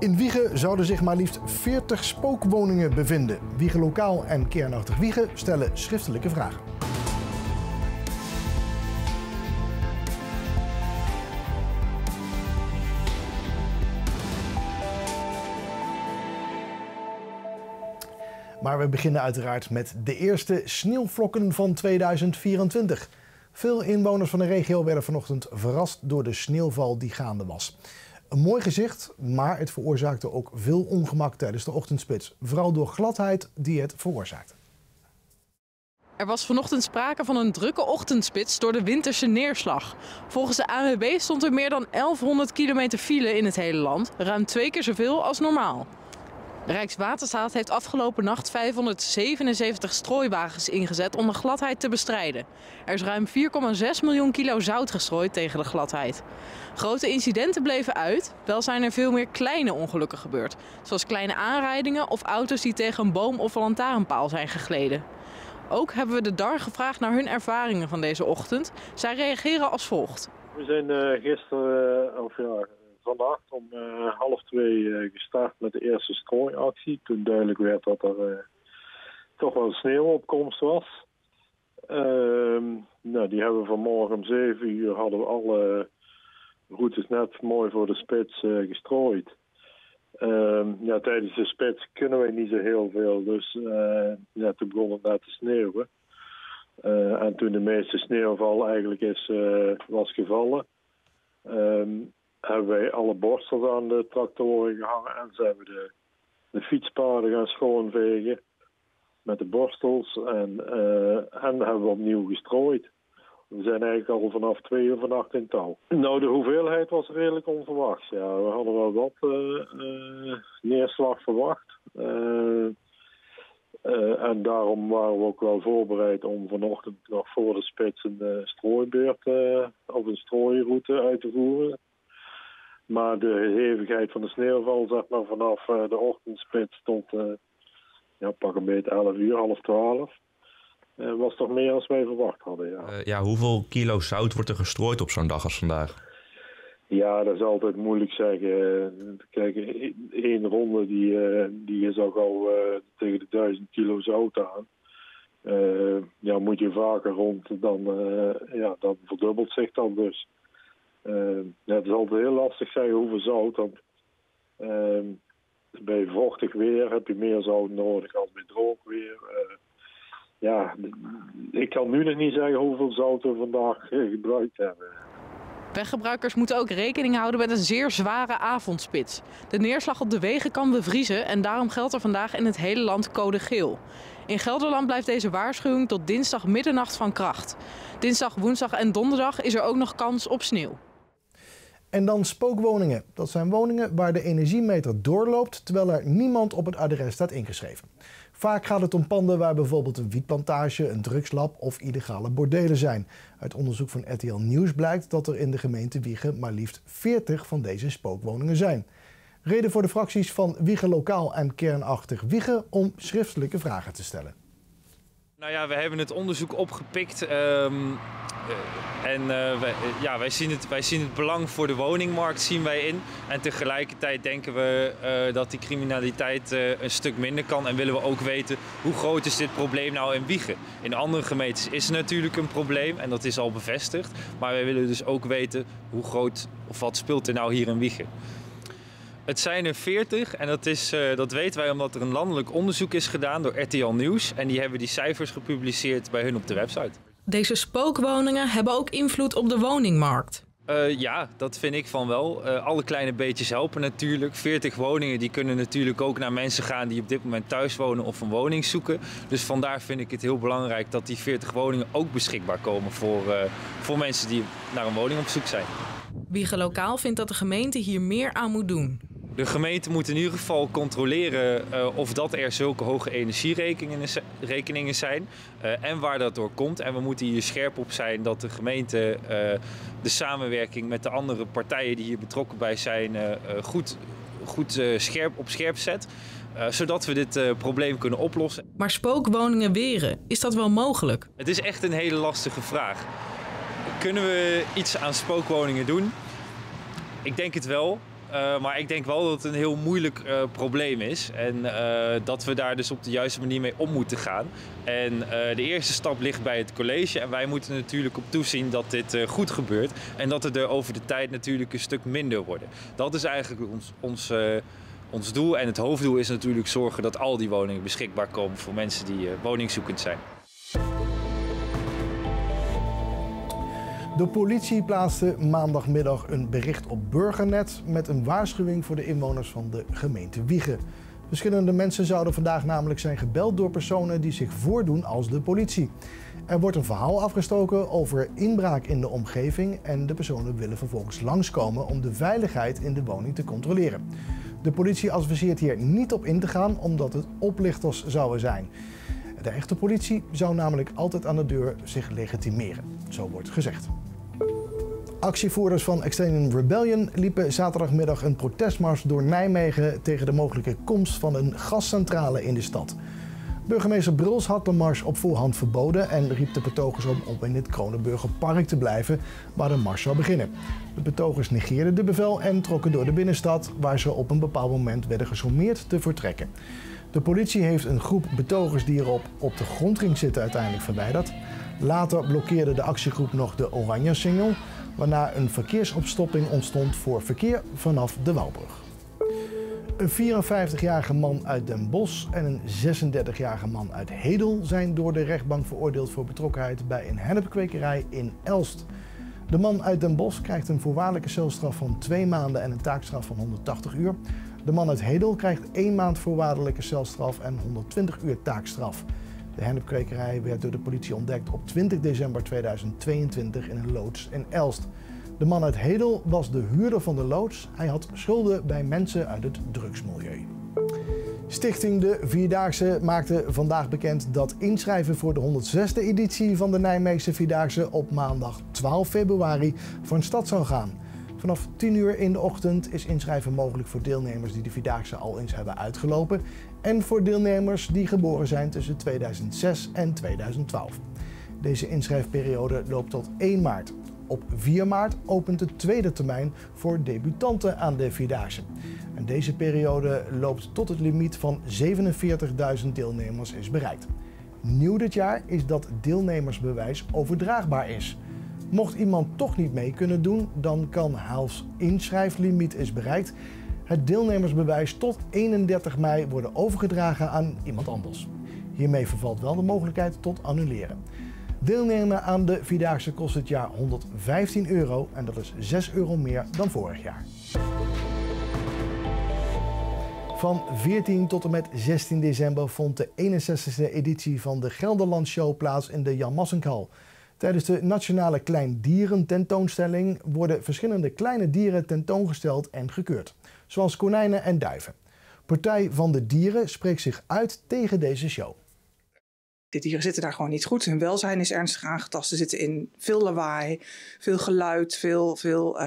In Wiegen zouden zich maar liefst 40 spookwoningen bevinden. Wiegen Lokaal en Kernachtig Wiegen stellen schriftelijke vragen. Maar we beginnen uiteraard met de eerste sneeuwvlokken van 2024. Veel inwoners van de regio werden vanochtend verrast door de sneeuwval die gaande was. Een mooi gezicht, maar het veroorzaakte ook veel ongemak tijdens de ochtendspits. Vooral door gladheid die het veroorzaakte. Er was vanochtend sprake van een drukke ochtendspits door de winterse neerslag. Volgens de ANWB stond er meer dan 1100 kilometer file in het hele land, ruim twee keer zoveel als normaal. Rijkswaterstaat heeft afgelopen nacht 577 strooiwagens ingezet om de gladheid te bestrijden. Er is ruim 4,6 miljoen kilo zout gestrooid tegen de gladheid. Grote incidenten bleven uit, wel zijn er veel meer kleine ongelukken gebeurd. Zoals kleine aanrijdingen of auto's die tegen een boom of een lantaarnpaal zijn gegleden. Ook hebben we de DAR gevraagd naar hun ervaringen van deze ochtend. Zij reageren als volgt. We zijn uh, gisteren, uh, of ja, vannacht om uh, half twee gestart met de eerste strooiactie. Toen duidelijk werd dat er toch wel sneeuwopkomst was. Ehm, nou, die hebben we vanmorgen om zeven uur hadden we alle routes net mooi voor de spits gestrooid. Um, ja, tijdens de spits kunnen wij niet zo heel veel, dus ja, toen begon het net te sneeuwen. En toen de meeste sneeuwval eigenlijk is, was gevallen, um, hebben wij alle borstels aan de tractoren gehangen en zijn we de, de fietspaden gaan schoonvegen met de borstels en, en hebben we opnieuw gestrooid. We zijn eigenlijk al vanaf twee uur vannacht in touw. Nou, de hoeveelheid was redelijk onverwacht. Ja, we hadden wel wat uh, uh, neerslag verwacht. En daarom waren we ook wel voorbereid om vanochtend nog voor de spits een strooibeurt of een strooiroute uit te voeren. Maar de hevigheid van de sneeuwval, zeg maar, vanaf de ochtendspits tot ja, pak een beetje 11 uur, half 12 was toch meer dan wij verwacht hadden. Ja. Ja, hoeveel kilo zout wordt er gestrooid op zo'n dag als vandaag? Ja, dat is altijd moeilijk zeggen. Kijk, één ronde die, die is al gauw tegen de duizend kilo zout aan. ja, moet je vaker rond, dan, ja, dan verdubbelt zich dat dus. Ja, het altijd heel lastig zeggen hoeveel zout, want bij vochtig weer heb je meer zout nodig dan bij droog weer ja, ik kan nu nog niet zeggen hoeveel zout we vandaag gebruikt hebben. Weggebruikers moeten ook rekening houden met een zeer zware avondspits. De neerslag op de wegen kan bevriezen en daarom geldt er vandaag in het hele land code geel. In Gelderland blijft deze waarschuwing tot dinsdag middernacht van kracht. Dinsdag, woensdag en donderdag is er ook nog kans op sneeuw. En dan spookwoningen. Dat zijn woningen waar de energiemeter doorloopt terwijl er niemand op het adres staat ingeschreven. Vaak gaat het om panden waar bijvoorbeeld een wietplantage, een drugslab of illegale bordelen zijn. Uit onderzoek van RTL Nieuws blijkt dat er in de gemeente Wiegen maar liefst 40 van deze spookwoningen zijn. Reden voor de fracties van Wiegen Lokaal en Kernachtig Wiegen om schriftelijke vragen te stellen. Nou ja, we hebben het onderzoek opgepikt. Um, en uh, wij, ja, wij, zien het, wij zien het belang voor de woningmarkt zien wij in. En tegelijkertijd denken we dat die criminaliteit een stuk minder kan. En willen we ook weten hoe groot is dit probleem nou in Wiegen. In andere gemeentes is er natuurlijk een probleem en dat is al bevestigd. Maar wij willen dus ook weten hoe groot of wat speelt er nou hier in Wiegen. Het zijn er 40 en dat, is, uh, dat weten wij omdat er een landelijk onderzoek is gedaan door RTL Nieuws. En die hebben die cijfers gepubliceerd bij hun op de website. Deze spookwoningen hebben ook invloed op de woningmarkt. Uh, ja, dat vind ik van wel. Uh, alle kleine beetjes helpen natuurlijk. 40 woningen die kunnen natuurlijk ook naar mensen gaan die op dit moment thuis wonen of een woning zoeken. Dus vandaar vind ik het heel belangrijk dat die 40 woningen ook beschikbaar komen voor, uh, voor mensen die naar een woning op zoek zijn. Wiegen Lokaal vindt dat de gemeente hier meer aan moet doen. De gemeente moet in ieder geval controleren uh, of dat er zulke hoge energierekeningen zijn uh, en waar dat door komt. En we moeten hier scherp op zijn dat de gemeente uh, de samenwerking met de andere partijen die hier betrokken bij zijn goed, goed scherp op scherp zet. zodat we dit probleem kunnen oplossen. Maar spookwoningen weren, is dat wel mogelijk? Het is echt een hele lastige vraag. Kunnen we iets aan spookwoningen doen? Ik denk het wel. Uh, maar ik denk wel dat het een heel moeilijk uh, probleem is. En uh, dat we daar dus op de juiste manier mee om moeten gaan. En de eerste stap ligt bij het college. En wij moeten natuurlijk op toezien dat dit goed gebeurt. En dat het er over de tijd natuurlijk een stuk minder worden. Dat is eigenlijk ons, ons, ons doel. En het hoofddoel is natuurlijk zorgen dat al die woningen beschikbaar komen voor mensen die woningzoekend zijn. De politie plaatste maandagmiddag een bericht op Burgernet met een waarschuwing voor de inwoners van de gemeente Wiegen. Verschillende mensen zouden vandaag namelijk zijn gebeld door personen die zich voordoen als de politie. Er wordt een verhaal afgestoken over inbraak in de omgeving en de personen willen vervolgens langskomen om de veiligheid in de woning te controleren. De politie adviseert hier niet op in te gaan omdat het oplichters zouden zijn. De echte politie zou namelijk altijd aan de deur zich legitimeren, zo wordt gezegd. Actievoerders van Extinction Rebellion liepen zaterdagmiddag een protestmars door Nijmegen tegen de mogelijke komst van een gascentrale in de stad. Burgemeester Bruls had de mars op voorhand verboden en riep de betogers op om in het Kronenburger Park te blijven, waar de mars zou beginnen. De betogers negeerden de bevel en trokken door de binnenstad, waar ze op een bepaald moment werden gesommeerd te vertrekken. De politie heeft een groep betogers die erop op de grond ging zitten uiteindelijk verwijderd. Later blokkeerde de actiegroep nog de Oranje Singel, waarna een verkeersopstopping ontstond voor verkeer vanaf de Waalbrug. Een 54-jarige man uit Den Bosch en een 36-jarige man uit Hedel zijn door de rechtbank veroordeeld voor betrokkenheid bij een hennepkwekerij in Elst. De man uit Den Bosch krijgt een voorwaardelijke celstraf van twee maanden en een taakstraf van 180 uur. De man uit Hedel krijgt één maand voorwaardelijke celstraf en 120 uur taakstraf. De hennepkwekerij werd door de politie ontdekt op 20 december 2022 in een loods in Elst. De man uit Hedel was de huurder van de loods. Hij had schulden bij mensen uit het drugsmilieu. Stichting De Vierdaagse maakte vandaag bekend dat inschrijven voor de 106e editie van de Nijmeegse Vierdaagse op maandag 12 februari van stad zou gaan. Vanaf 10 uur in de ochtend is inschrijven mogelijk voor deelnemers die de Vierdaagse al eens hebben uitgelopen en voor deelnemers die geboren zijn tussen 2006 en 2012. Deze inschrijfperiode loopt tot 1 maart. Op 4 maart opent de tweede termijn voor debutanten aan de Vierdaagse. En deze periode loopt tot het limiet van 47.000 deelnemers is bereikt. Nieuw dit jaar is dat deelnemersbewijs overdraagbaar is. Mocht iemand toch niet mee kunnen doen, dan kan Haals inschrijflimiet is bereikt. Het deelnemersbewijs tot 31 mei worden overgedragen aan iemand anders. Hiermee vervalt wel de mogelijkheid tot annuleren. Deelnemen aan de Vierdaagse kost het jaar 115 euro en dat is 6 euro meer dan vorig jaar. Van 14 tot en met 16 december vond de 61e editie van de Gelderland Show plaats in de Jan Massenkhal. Tijdens de Nationale Kleindieren tentoonstelling worden verschillende kleine dieren tentoongesteld en gekeurd, zoals konijnen en duiven. Partij van de Dieren spreekt zich uit tegen deze show. De dieren zitten daar gewoon niet goed. Hun welzijn is ernstig aangetast. Ze zitten in veel lawaai, veel geluid, veel, veel uh,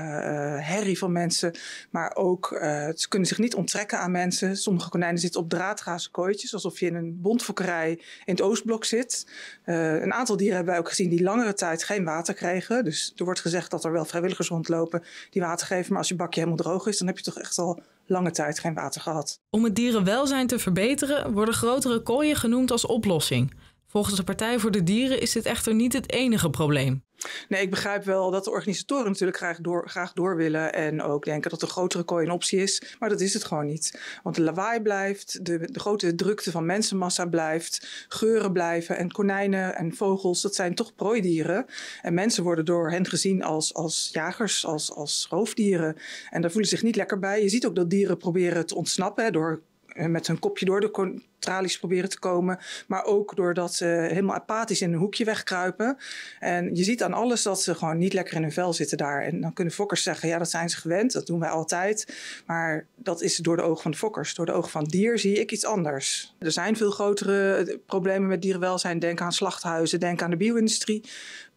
herrie van mensen. Maar ook, uh, ze kunnen zich niet onttrekken aan mensen. Sommige konijnen zitten op draadgazen kooitjes, alsof je in een bondfokkerij in het Oostblok zit. Een aantal dieren hebben wij ook gezien die langere tijd geen water kregen. Dus er wordt gezegd dat er wel vrijwilligers rondlopen die water geven. Maar als je bakje helemaal droog is, dan heb je toch echt al lange tijd geen water gehad. Om het dierenwelzijn te verbeteren worden grotere kooien genoemd als oplossing. Volgens de Partij voor de Dieren is dit echter niet het enige probleem. Nee, ik begrijp wel dat de organisatoren natuurlijk graag door, graag door willen en ook denken dat de grotere kooi een optie is. Maar dat is het gewoon niet. Want de lawaai blijft, de, de grote drukte van mensenmassa blijft, geuren blijven en konijnen en vogels, dat zijn toch prooidieren. En mensen worden door hen gezien als, als jagers, als, als roofdieren. En daar voelen ze zich niet lekker bij. Je ziet ook dat dieren proberen te ontsnappen door met hun kopje door de tralies proberen te komen. Maar ook doordat ze helemaal apathisch in een hoekje wegkruipen. En je ziet aan alles dat ze gewoon niet lekker in hun vel zitten daar. En dan kunnen fokkers zeggen, ja dat zijn ze gewend, dat doen wij altijd. Maar dat is door de ogen van de fokkers. Door de ogen van dier zie ik iets anders. Er zijn veel grotere eh, problemen met dierenwelzijn. Denk aan slachthuizen, denk aan de bio-industrie.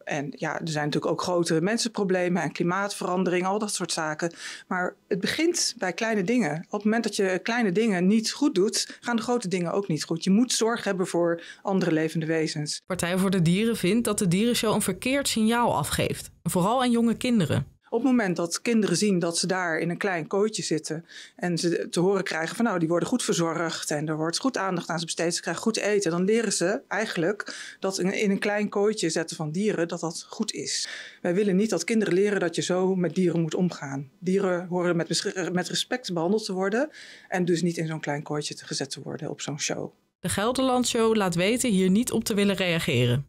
En ja, er zijn natuurlijk ook grote mensenproblemen en klimaatverandering, al dat soort zaken. Maar het begint bij kleine dingen. Op het moment dat je kleine dingen niet goed doet, gaan de grote dingen ook niet goed. Je moet zorg hebben voor andere levende wezens. Partij voor de Dieren vindt dat de dierenshow een verkeerd signaal afgeeft. Vooral aan jonge kinderen. Op het moment dat kinderen zien dat ze daar in een klein kooitje zitten en ze te horen krijgen van nou, die worden goed verzorgd en er wordt goed aandacht aan ze besteed, ze krijgen goed eten, dan leren ze eigenlijk dat in een klein kooitje zetten van dieren, dat dat goed is. Wij willen niet dat kinderen leren dat je zo met dieren moet omgaan. Dieren horen met, met respect behandeld te worden en dus niet in zo'n klein kooitje gezet te worden op zo'n show. De Gelderland Show laat weten hier niet op te willen reageren.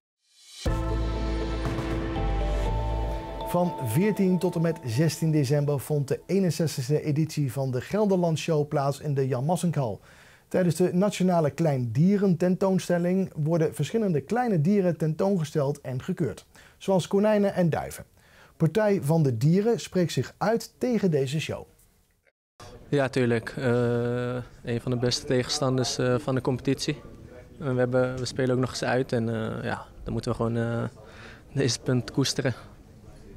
Van 14 tot en met 16 december vond de 61e editie van de Gelderland Show plaats in de Jan Massenkhal. Tijdens de Nationale Klein Dieren tentoonstelling worden verschillende kleine dieren tentoongesteld en gekeurd, zoals konijnen en duiven. Partij van de Dieren spreekt zich uit tegen deze show. Ja, tuurlijk. Uh, een van de beste tegenstanders uh, van de competitie. We, hebben, we spelen ook nog eens uit en ja, dan moeten we gewoon deze punt koesteren.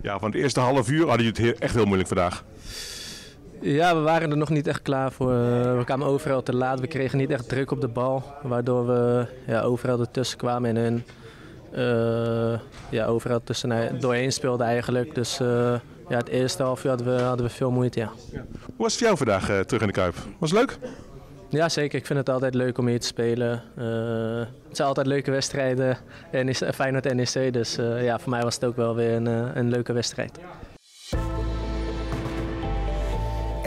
Ja, van het eerste half uur hadden jullie het echt heel moeilijk vandaag. Ja, we waren er nog niet echt klaar voor. We kwamen overal te laat. We kregen niet echt druk op de bal. Waardoor we ja, overal ertussen kwamen en hun uh, ja, overal tussen doorheen speelden eigenlijk. Dus uh, ja, het eerste half uur hadden we, hadden we veel moeite, ja. Hoe was het voor jou vandaag uh, terug in de Kuip? Was het leuk? Ja, zeker. Ik vind het altijd leuk om hier te spelen. het zijn altijd leuke wedstrijden. NEC, Feyenoord NEC, dus ja, voor mij was het ook wel weer een, een leuke wedstrijd.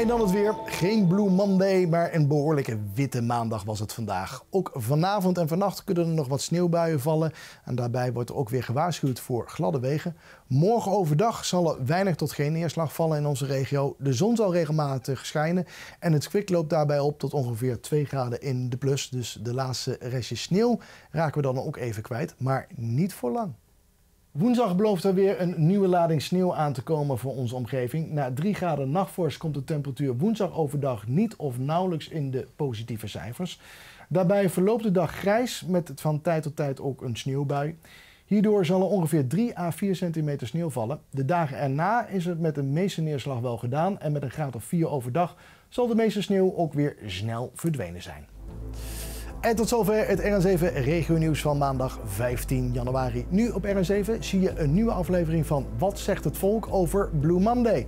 En dan het weer. Geen Blue Monday, maar een behoorlijke witte maandag was het vandaag. Ook vanavond en vannacht kunnen er nog wat sneeuwbuien vallen. En daarbij wordt er ook weer gewaarschuwd voor gladde wegen. Morgen overdag zal er weinig tot geen neerslag vallen in onze regio. De zon zal regelmatig schijnen. En het kwik loopt daarbij op tot ongeveer 2 graden in de plus. Dus de laatste restjes sneeuw raken we dan ook even kwijt. Maar niet voor lang. Woensdag belooft er weer een nieuwe lading sneeuw aan te komen voor onze omgeving. Na 3 graden nachtvorst komt de temperatuur woensdag overdag niet of nauwelijks in de positieve cijfers. Daarbij verloopt de dag grijs met van tijd tot tijd ook een sneeuwbui. Hierdoor zal er ongeveer 3 à 4 centimeter sneeuw vallen. De dagen erna is het met de meeste neerslag wel gedaan en met een graad of 4 overdag zal de meeste sneeuw ook weer snel verdwenen zijn. En tot zover het RN7 Regio Nieuws van maandag 15 januari. Nu op RN7 zie je een nieuwe aflevering van Wat zegt het volk over Blue Monday.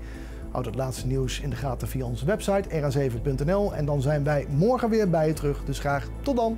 Houd het laatste nieuws in de gaten via onze website rn7.nl en dan zijn wij morgen weer bij je terug. Dus graag tot dan.